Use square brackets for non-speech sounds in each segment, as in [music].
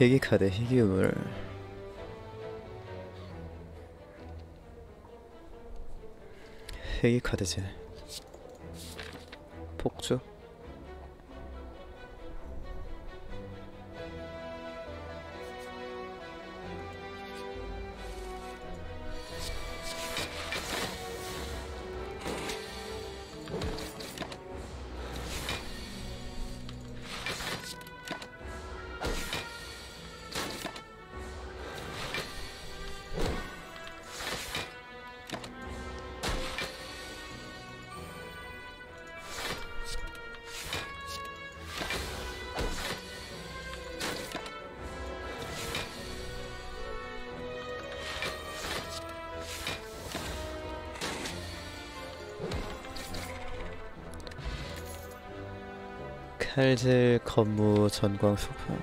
희귀 카드 희귀 유물 희귀 카드지. 폭주 칼질 건무 전광 수파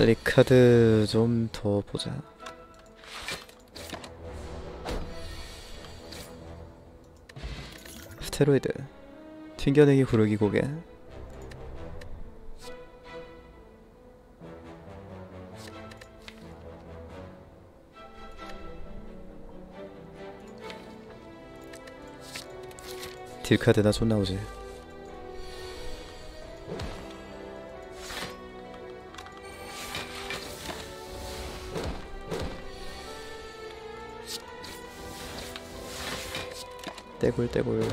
리카드 좀 더 보자. 스테로이드. 튕겨내기 구르기 고개 딜카드나 촌 나오지 떼굴 떼굴.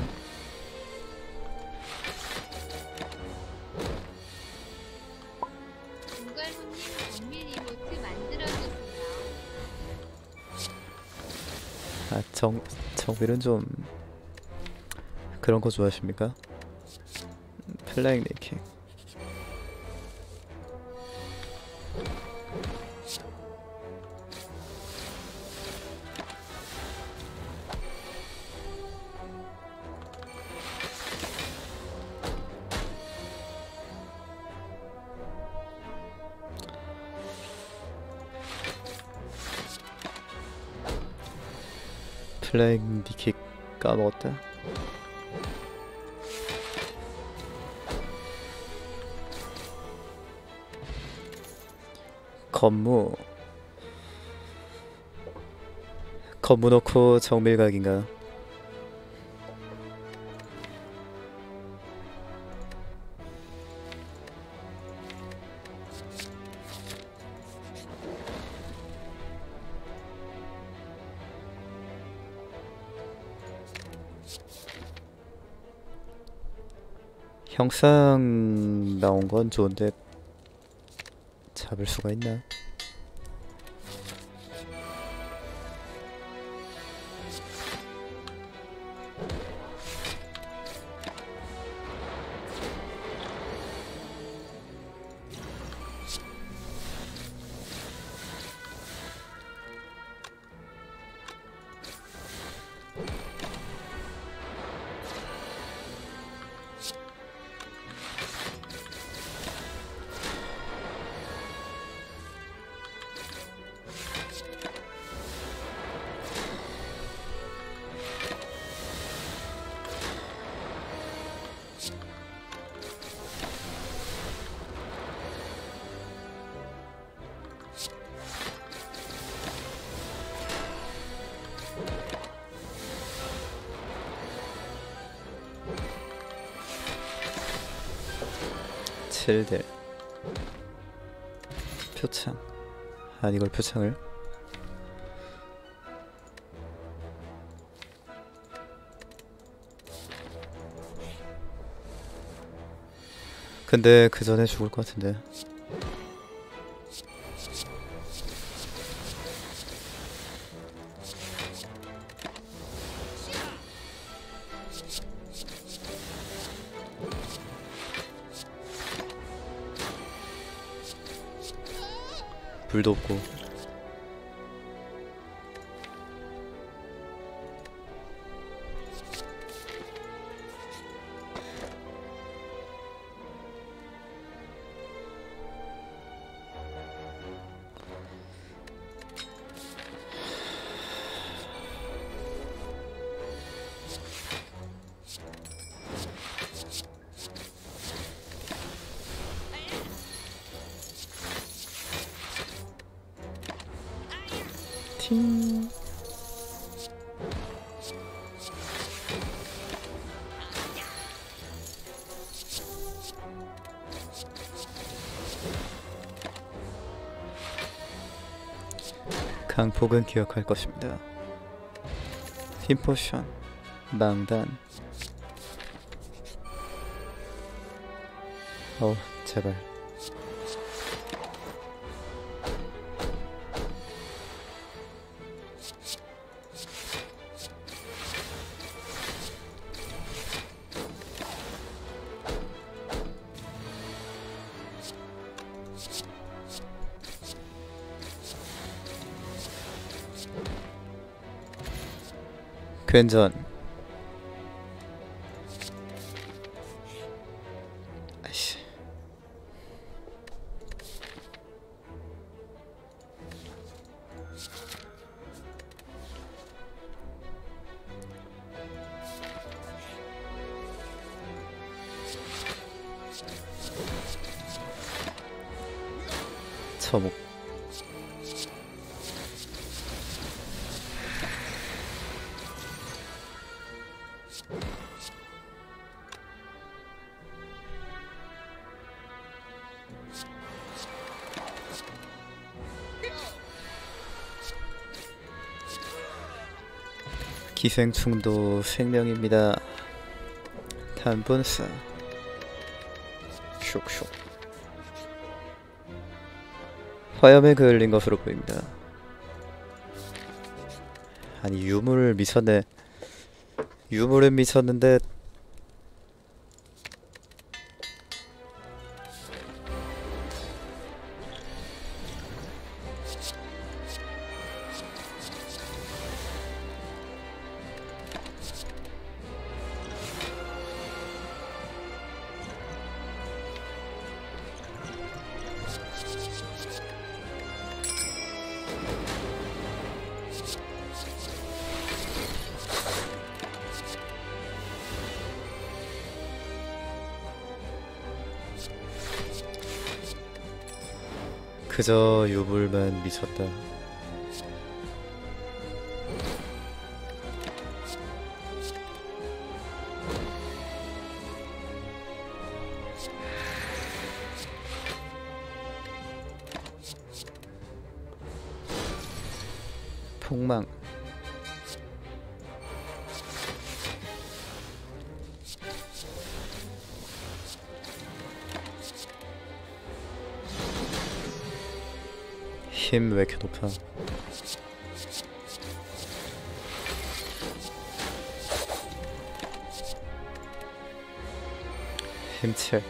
아, 정, 정밀은 좀 그런 거 좋아하십니까? 플라잉 네이킹 플라잉 니킥 까먹었다 건무. 건무 넣고 정밀각인가? 형상 나온 건 좋은데 잡을 칠대 표창. 아니 이걸 표창을? 근데 그 전에 죽을 것 같은데 불도 없고 강폭은 기억할 것입니다. 힘 포션 망단. 어 제발 괜전 기생충도 생명입니다. 단분사 슉슉 화염에 그을린 것으로 보입니다. 아니 유물을 미쳤네. 유물은 미쳤는데 그저 유물만 미쳤다. 힘왜 이렇게 높아? 힘체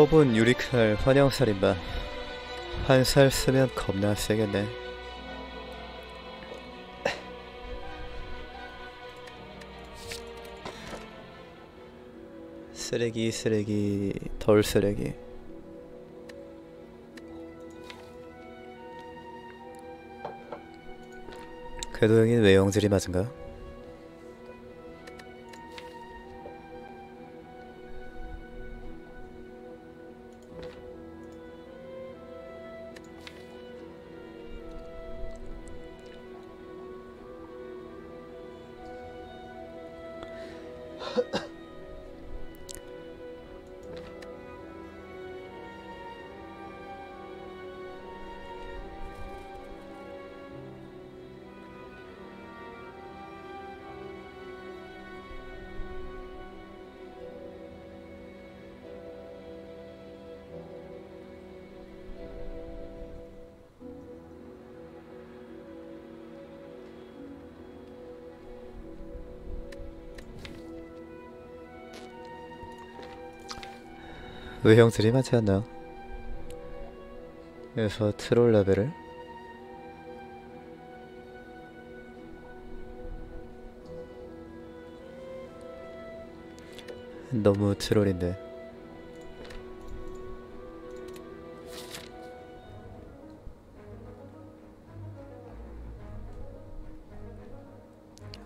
초본 유리칼 환영살인마. 한 살 쓰면 겁나 세겠네. 쓰레기 쓰레기 덜 쓰레기. 궤도형인 외형질이 맞은가? 의형들이 많지 않나? 그래서 트롤 레벨을. 너무 트롤인데.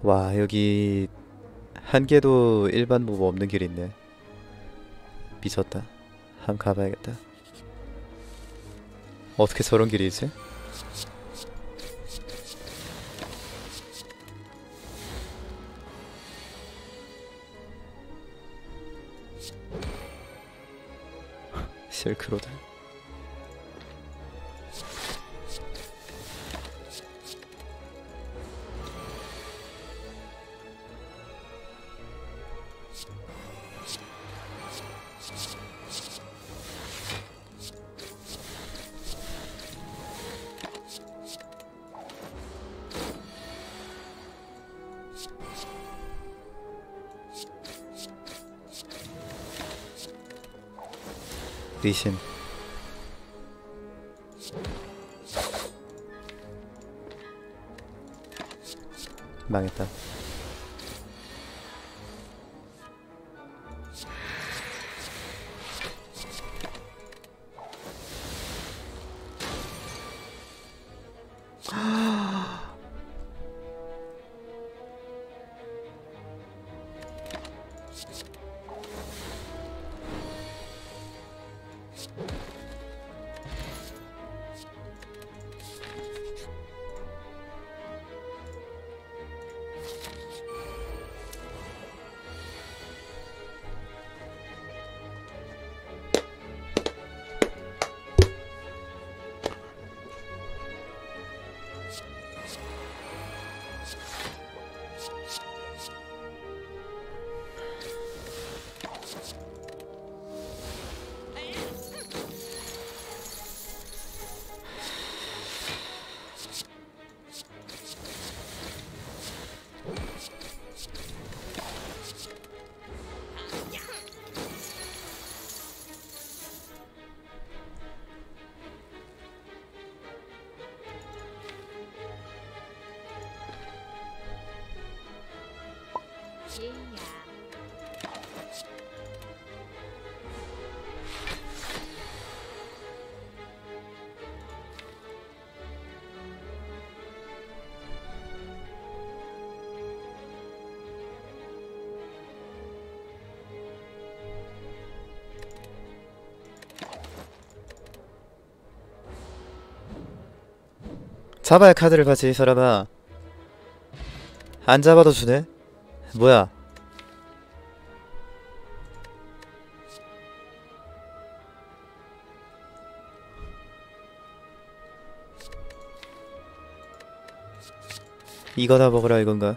와 여기 한 개도 일반 모브 없는 길 있네. 미쳤다 한번 가봐야겠다 어떻게 저런 길이 있지? [laughs] 실크로드 리신. 망했다 예이야. 잡아야 카드를 받지 이 사람아 안 잡아도 주네? 뭐야 이거나 먹으라 이건가?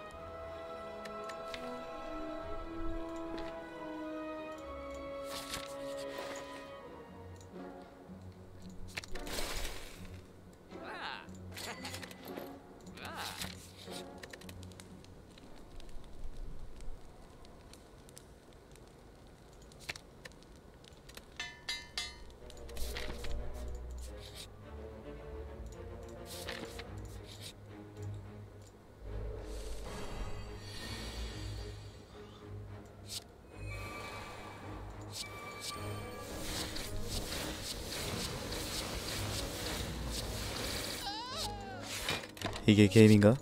이게 게임인가?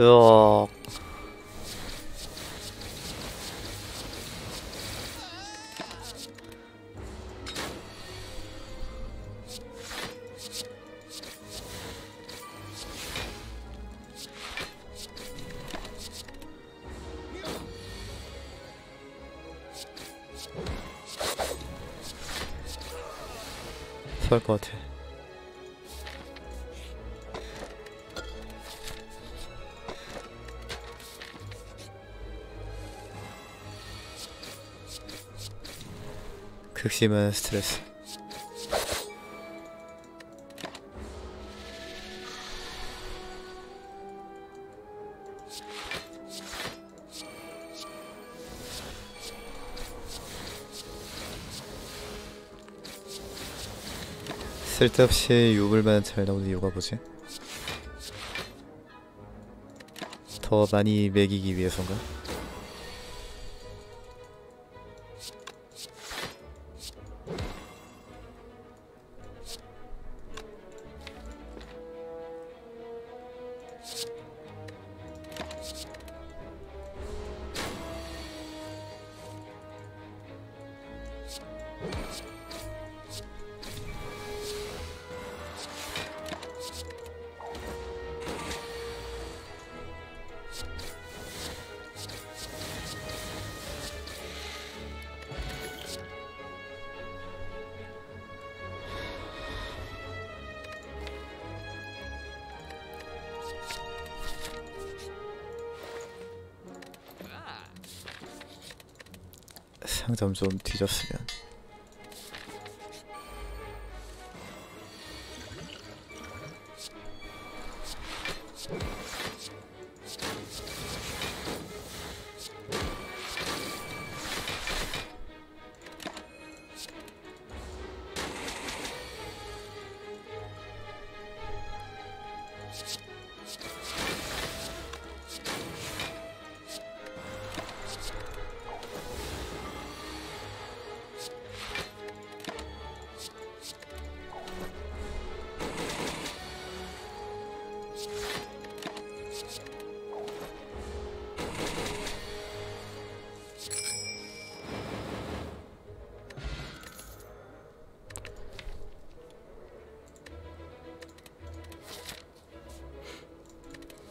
으억 심한 스트레스 쓸데없이 유물만 잘 나오는 이유가 뭐지? 더 많이 매기기 위해서인가?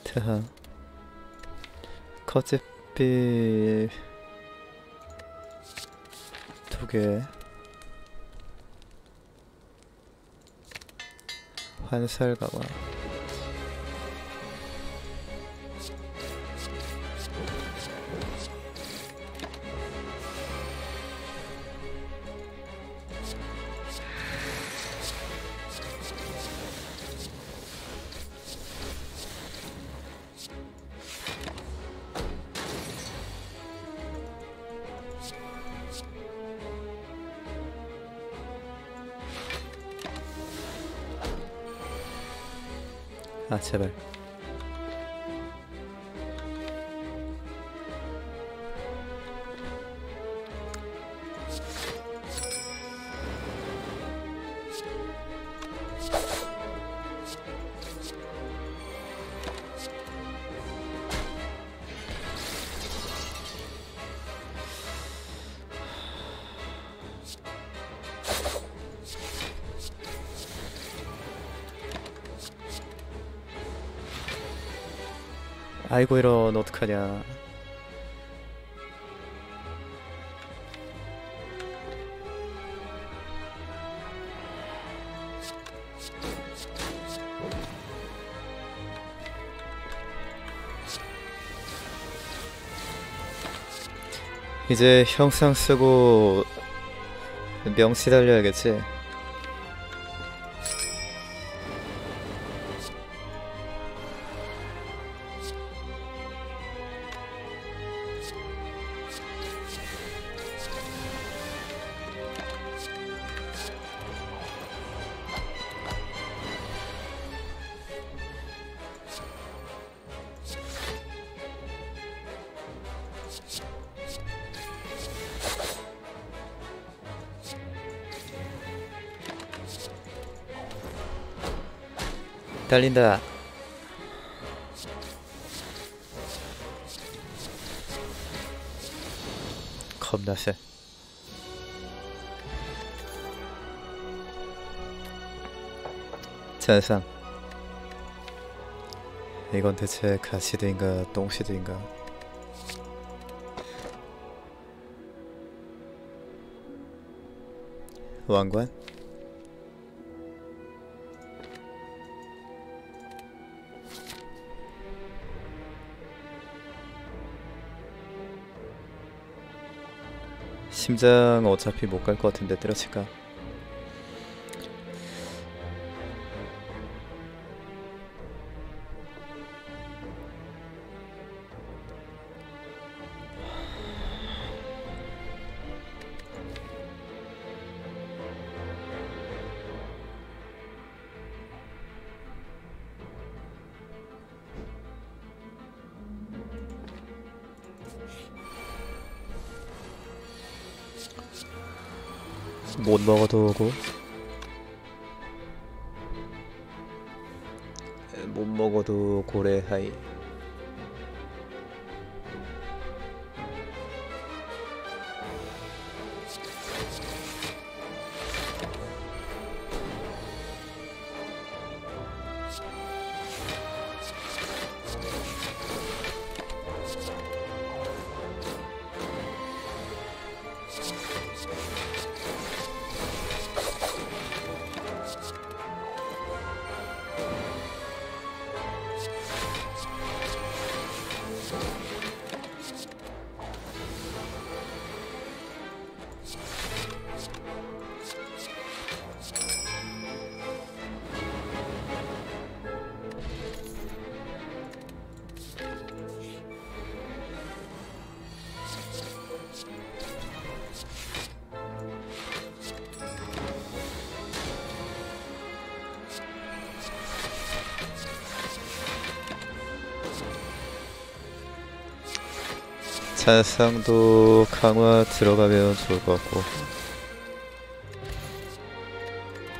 트하 컷제필 두개. 환살 가방 아제 아이고 이런 어떡하냐. 이제 형상 쓰고 명치 달려야겠지 달린다. 겁나 세. 세상. 이건 대체 가시드인가 똥시드인가? 왕관? 심장 어차피 못 갈 것 같은데 때려칠까? 못 먹어 잔상도 강화 들어가면 좋을 것 같고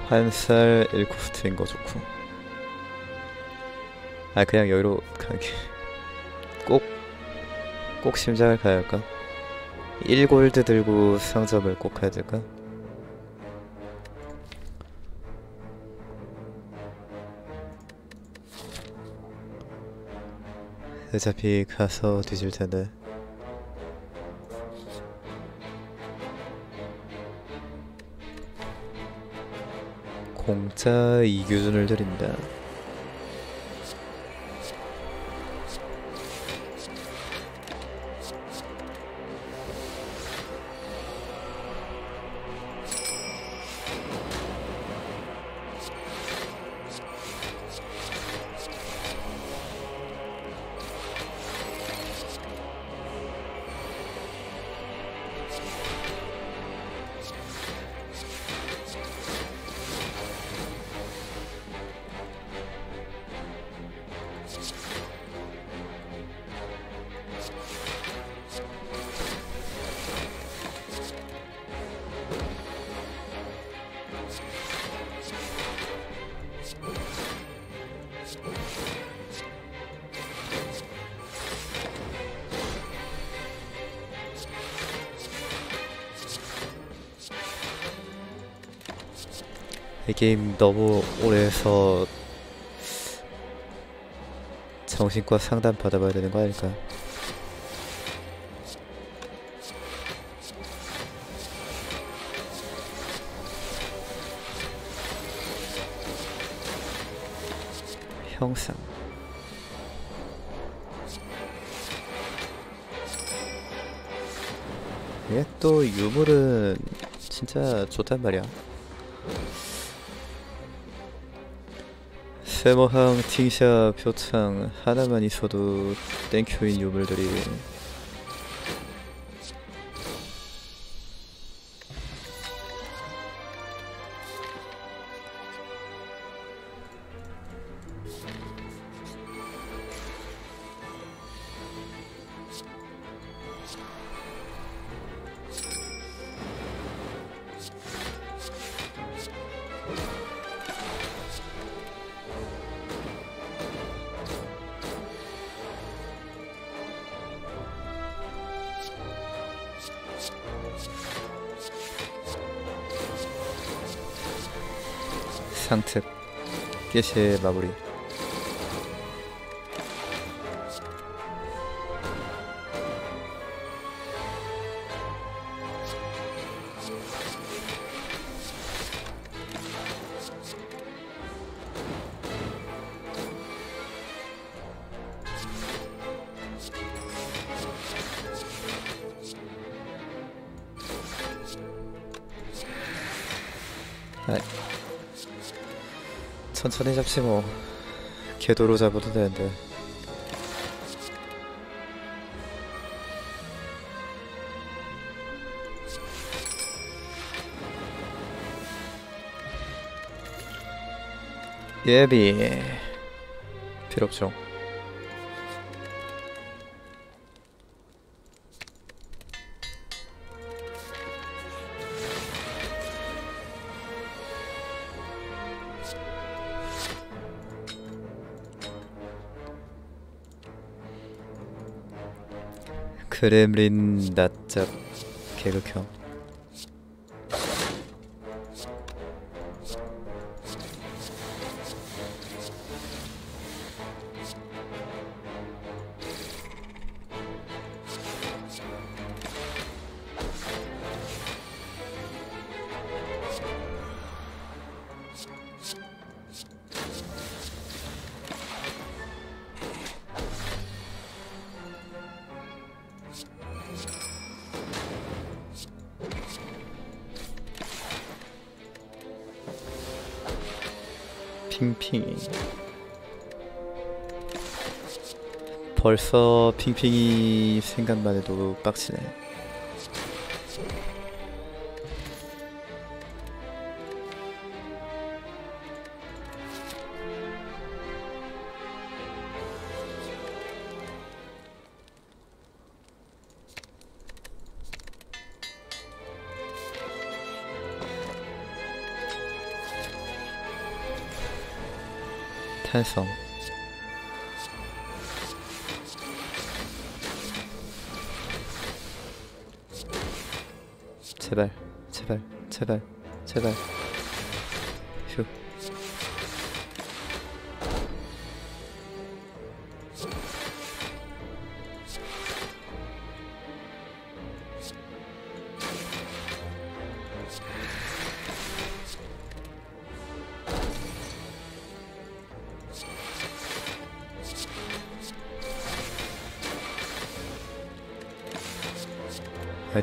한살 1코스트인 거 좋고 아 그냥 여기로 가는 게꼭 꼭 심장을 가야 할까? 1골드 들고 상점을 꼭 가야 될까? 어차피 가서 뒤질 텐데 공짜 이규준을 드린다. 게임 너무 오래 해서 정신과 상담 받아봐야 되는 거 아닐까? 형상 이게 또 유물은 진짜 좋단 말이야 세모항, 팅샤, 표창 하나만 있어도 땡큐인 유물들이 깨시 천천히 잡지 뭐. 궤도로 잡아도 되는데. 예비. 필요 없죠 그렘린 낯잡 개극형 핑핑이 벌써 핑핑이 생각만 해도 빡치네 탄성 제발 제발 제발 제발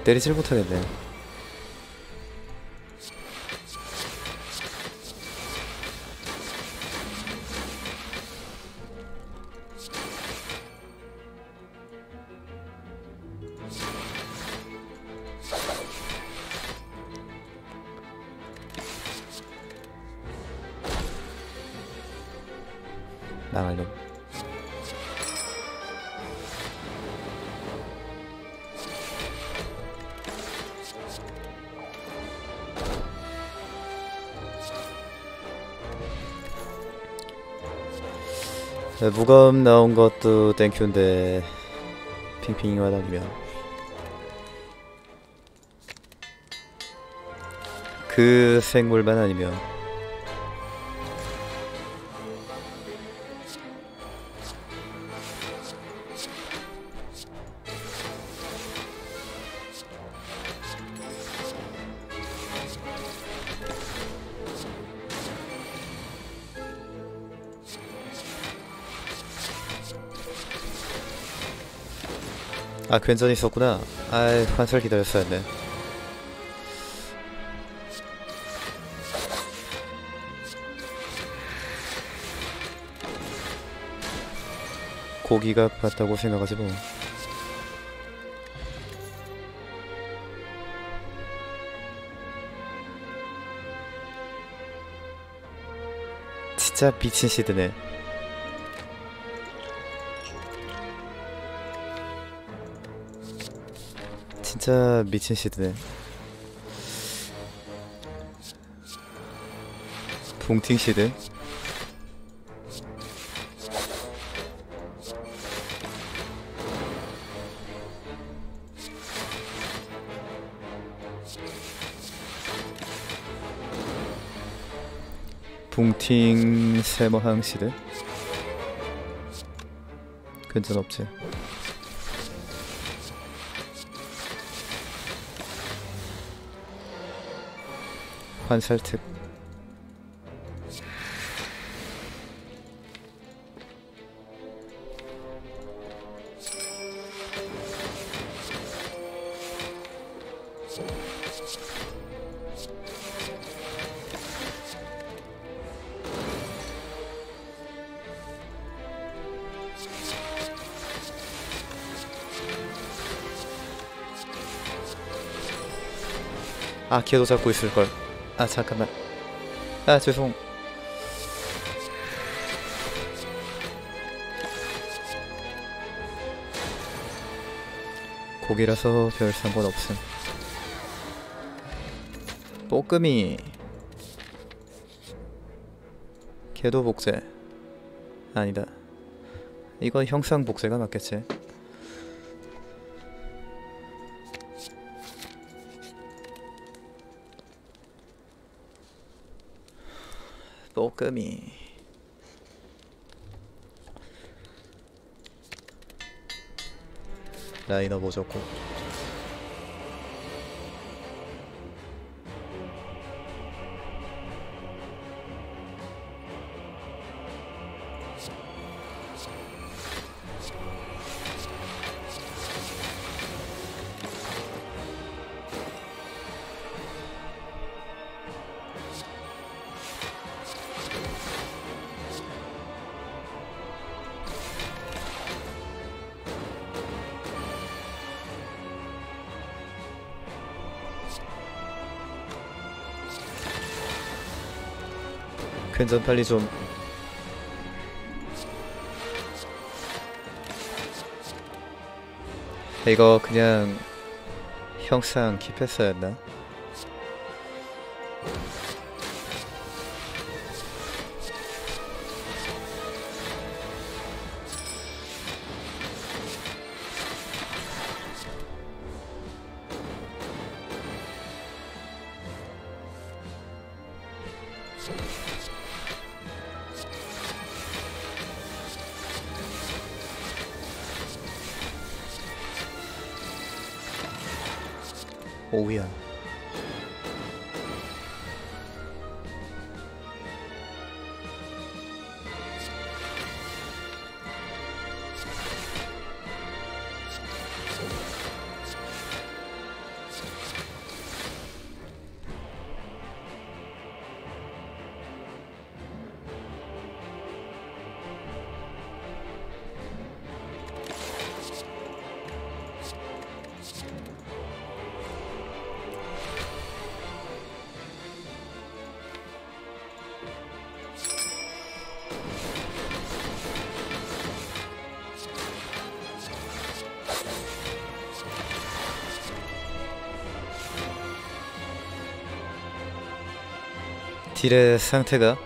때리질 못하겠네 네, 무검 나온 것도 땡큐인데 핑핑이만 아니면. 그 생물만 아니면 아 괜전이 있었구나. 아이 환설 기다렸어야 했네. 고기가 같다고 생각하지 뭐. 진짜 미친 시드네 진짜 미친 시드네. 붕팅 시드. 붕팅 세모항 시드. 근전 없지 환살특 아 걔도 잡고 있을걸 아 잠깐만. 아 죄송. 고기라서 별 상관없음. 뽀금이. 걔도 복제. 아니다. 이건 형상 복제가 맞겠지 뽀금이. 라이너 뭐 좋고 괜찮 빨리 좀 이거 그냥 형상 킵했어야 했나? 딜의 상태가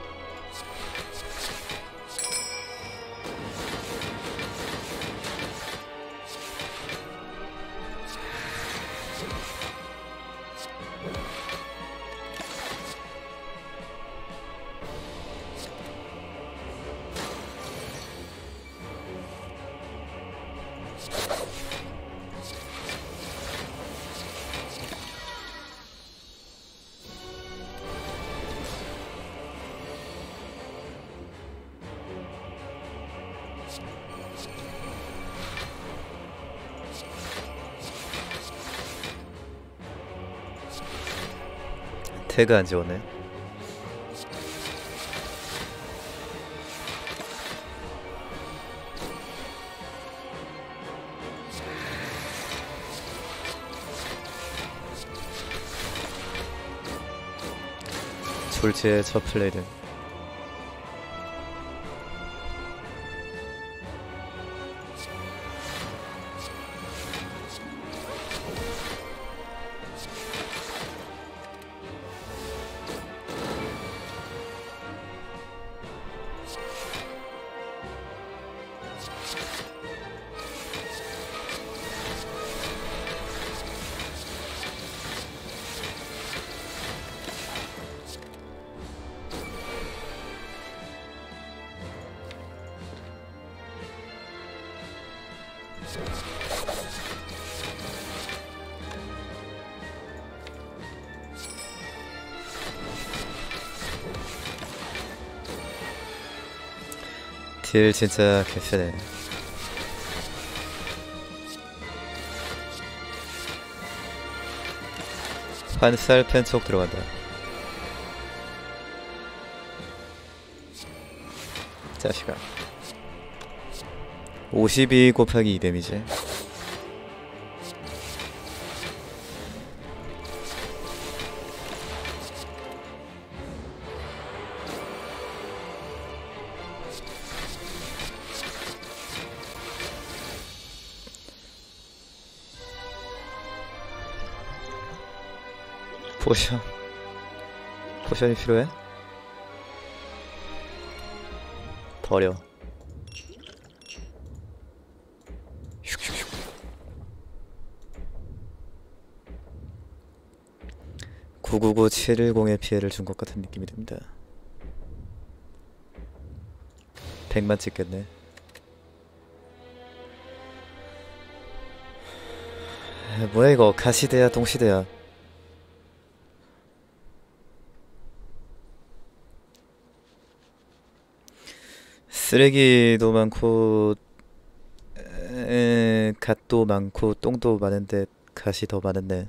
태가 안 지웠네 졸지의 첫 플레이는 딜 진짜 개쎄네 환살 펜속 들어간다. 자식아. 52 곱하기 2 데미지 포션. 포션이 필요해? 버려. 슉슉슉. 999 710의 피해를 준 것 같은 느낌이 듭니다. 100만 찍겠네. 아, 뭐야 이거. 가시대야 동시대야 쓰레기도 많고 에, 갓도 많고 똥도 많은데 갓이 더 많았네